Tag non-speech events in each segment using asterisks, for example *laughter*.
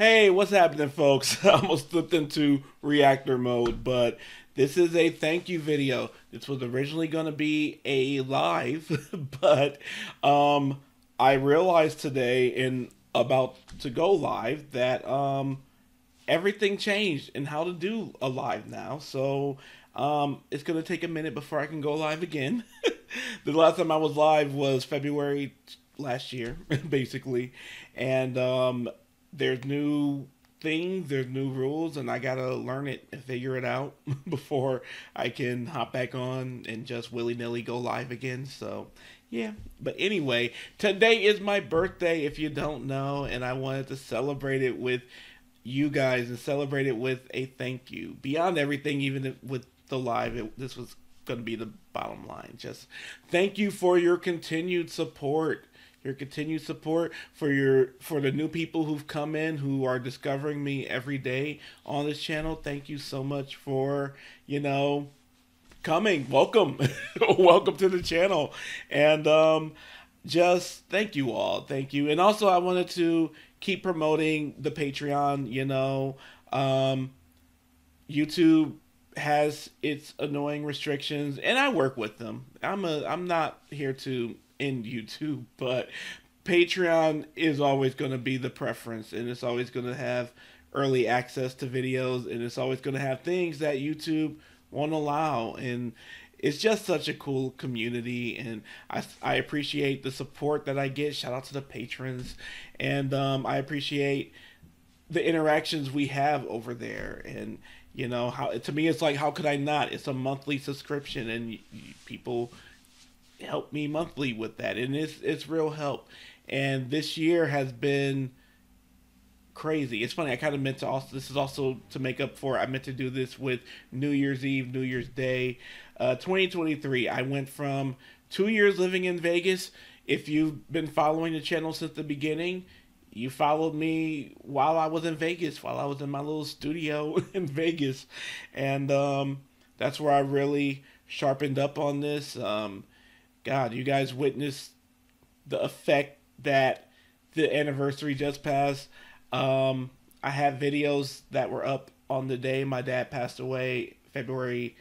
Hey, what's happening, folks? *laughs* I almost slipped into reactor mode, but this is a thank you video. This was originally going to be a live, *laughs* but um, I realized today in about to go live that um, everything changed in how to do a live now. So um, it's going to take a minute before I can go live again. *laughs* the last time I was live was February last year, basically. And um, there's new things, there's new rules, and I gotta learn it and figure it out *laughs* before I can hop back on and just willy nilly go live again. So, yeah. But anyway, today is my birthday, if you don't know, and I wanted to celebrate it with you guys and celebrate it with a thank you. Beyond everything, even with the live, it, this was going to be the bottom line. Just thank you for your continued support your continued support for your for the new people who've come in who are discovering me every day on this channel. Thank you so much for you know coming. Welcome. *laughs* Welcome to the channel. And um just thank you all. Thank you. And also i wanted to keep promoting the patreon you know. Um youtube has its annoying restrictions and i work with them. I'm a i'm not here to in YouTube, but Patreon is always going to be the preference, and it's always going to have early access to videos, and it's always going to have things that YouTube won't allow. And it's just such a cool community, and I, I appreciate the support that I get. Shout out to the patrons, and um, I appreciate the interactions we have over there and you know how to me it's like how could i not it's a monthly subscription and people help me monthly with that, and it's it's real help. And this year has been crazy. It's funny. I kind of meant to also. This is also to make up for. I meant to do this with New Year's Eve, New Year's Day, uh, 2023. I went from two years living in Vegas. If you've been following the channel since the beginning, you followed me while I was in Vegas, while I was in my little studio *laughs* in Vegas, and um, that's where I really sharpened up on this. Um, God, you guys witnessed the effect that the anniversary just passed. Um, I have videos that were up on the day my dad passed away, February,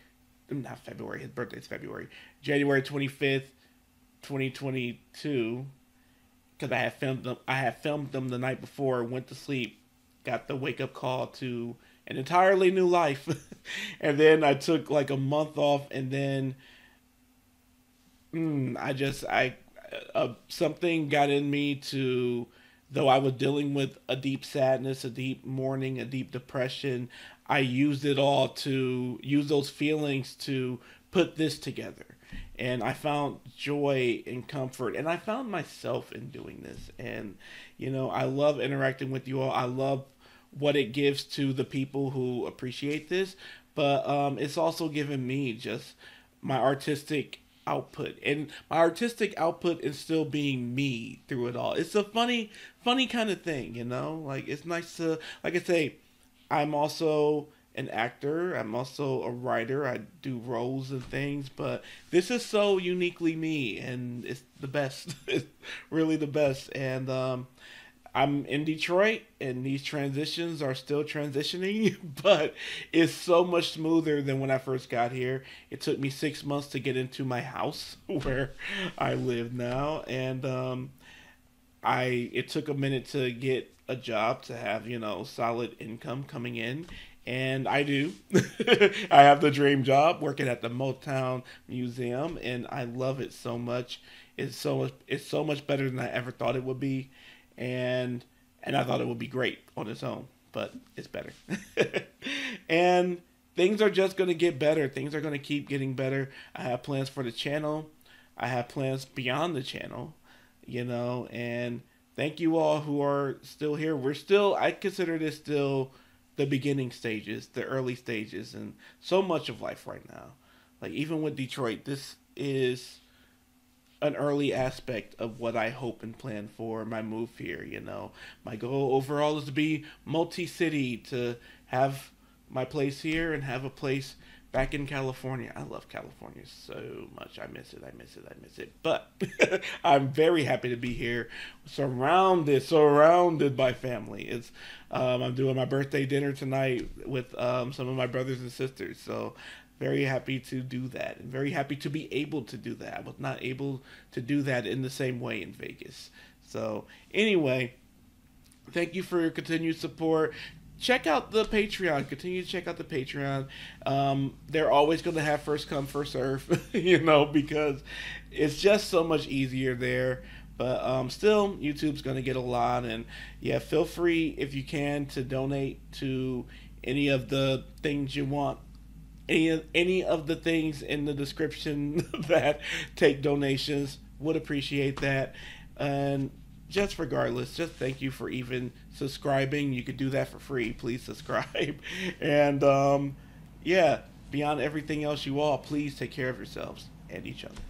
not February, his birthday's February, January 25th, 2022. Because I had filmed them, I had filmed them the night before, went to sleep, got the wake up call to an entirely new life, *laughs* and then I took like a month off, and then mm, I just I uh, something got in me to though I was dealing with a deep sadness, a deep mourning, a deep depression, I used it all to use those feelings to put this together. And I found joy and comfort, and I found myself in doing this. And, you know, I love interacting with you all. I love what it gives to the people who appreciate this, but um, it's also given me just my artistic output and my artistic output is still being me through it all. It's a funny funny kind of thing you know? Like it's nice to like i say i'm also an actor i'm also a writer i do roles and things but this is so uniquely me and it's the best *laughs* it's really the best and um I'm in Detroit and these transitions are still transitioning, *laughs* but it's so much smoother than when I first got here. It took me six months to get into my house *laughs* where I live now, and um, I it took a minute to get a job to have you know solid income coming in, and I do. *laughs* I have the dream job working at the Motown Museum, and I love it so much. It's so it's so much better than I ever thought it would be and and I thought it would be great on its own, but it's better. *laughs* and things are just going to get better. Things are going to keep getting better. I have plans for the channel. I have plans beyond the channel, you know, and thank you all who are still here. We're still I consider this still the beginning stages, the early stages and so much of life right now. Like even with Detroit, this is an early aspect of what I hope and plan for my move here. You know, my goal overall is to be multi city, to have my place here and have a place back in California. I love California so much. I miss it. I miss it. I miss it. But *laughs* I'm very happy to be here, surrounded, surrounded by family. It's um, I'm doing my birthday dinner tonight with um, some of my brothers and sisters. So very happy to do that and very happy to be able to do that. I was not able to do that in the same way in Vegas. So anyway, thank you for your continued support check out the Patreon. Continue to check out the Patreon. Um, they're always going to have first come, first serve, *laughs* you know, because it's just so much easier there. But um, still, YouTube's going to get a lot. And yeah, feel free if you can to donate to any of the things you want. Any, any of the things in the description *laughs* that take donations would appreciate that. And just regardless, just thank you for even subscribing. You could do that for free. Please subscribe. *laughs* and um, yeah, beyond everything else, you all, please take care of yourselves and each other.